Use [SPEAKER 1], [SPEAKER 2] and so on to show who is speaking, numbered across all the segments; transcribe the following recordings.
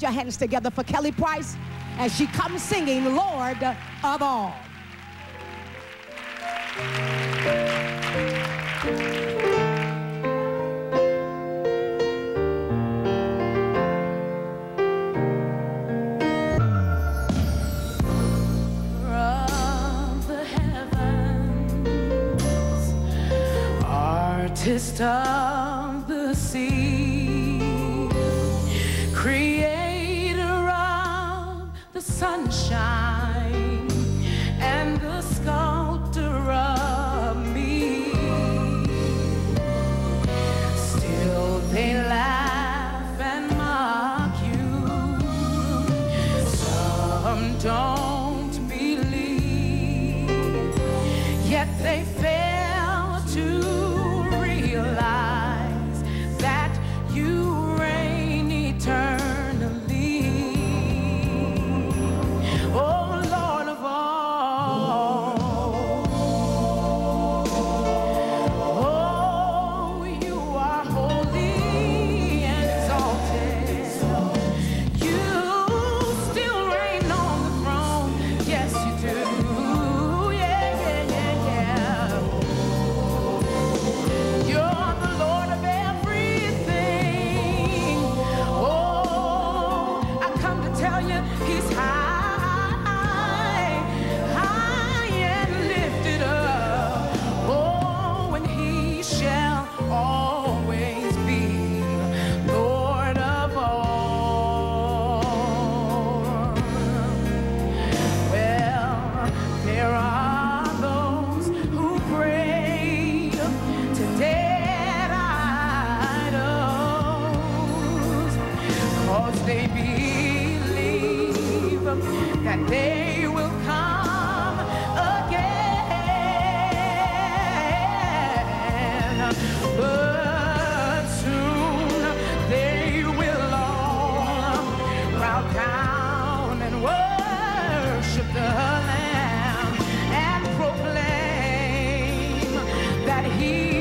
[SPEAKER 1] your hands together for Kelly Price as she comes singing Lord of All.
[SPEAKER 2] Of the heavens, artist of the sea sunshine. that he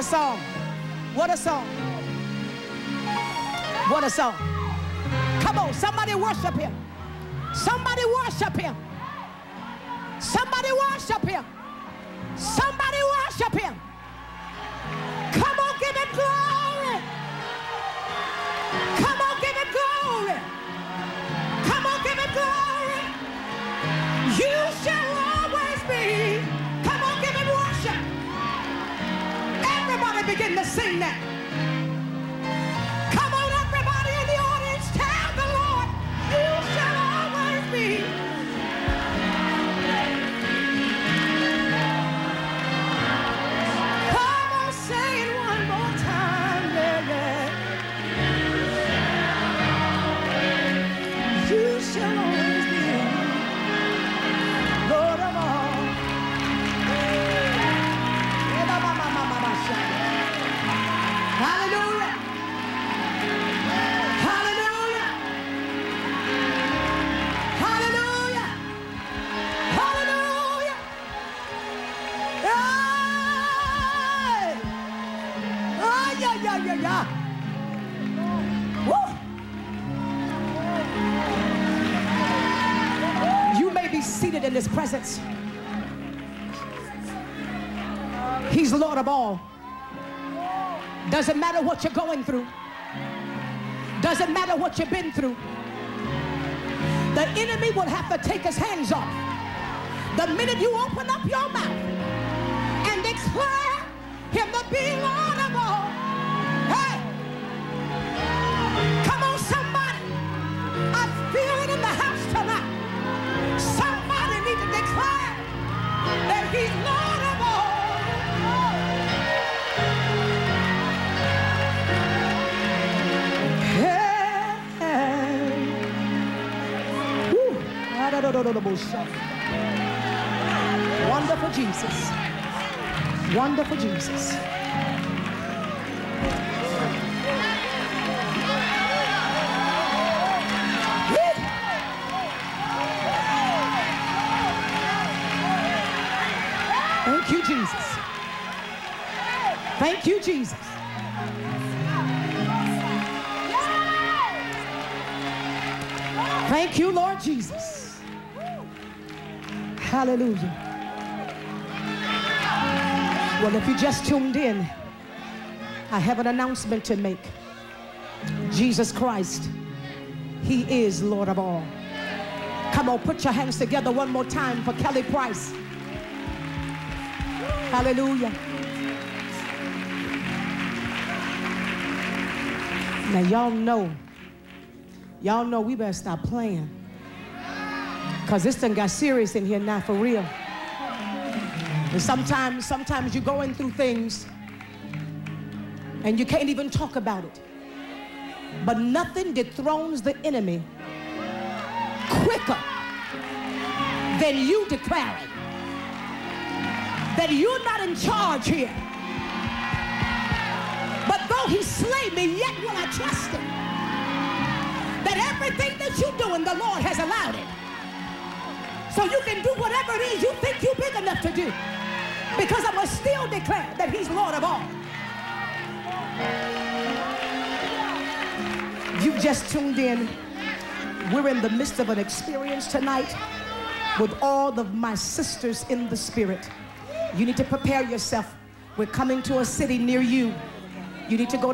[SPEAKER 1] A song. What a song. What a song. Come on, somebody worship him. Somebody worship him. Somebody worship him. In His presence. He's Lord of all. Doesn't matter what you're going through. Doesn't matter what you've been through. The enemy will have to take his hands off. The minute you open up your mouth and declare him to be Lord Wonderful Jesus. Wonderful Jesus. Thank you, Jesus. Thank you, Lord Jesus. Hallelujah. Well, if you just tuned in, I have an announcement to make. Jesus Christ, He is Lord of all. Come on, put your hands together one more time for Kelly Price. Hallelujah. Now, y'all know, y'all know we better stop playing. Because this thing got serious in here now for real. And sometimes, sometimes you're going through things and you can't even talk about it. But nothing dethrones the enemy quicker than you declaring that you're not in charge here. Though he slay me, yet will I trust him. That everything that you're doing, the Lord has allowed it. So you can do whatever it is you think you're big enough to do. Because I must still declare that he's Lord of all. You've just tuned in. We're in the midst of an experience tonight with all of my sisters in the spirit. You need to prepare yourself. We're coming to a city near you. You need to go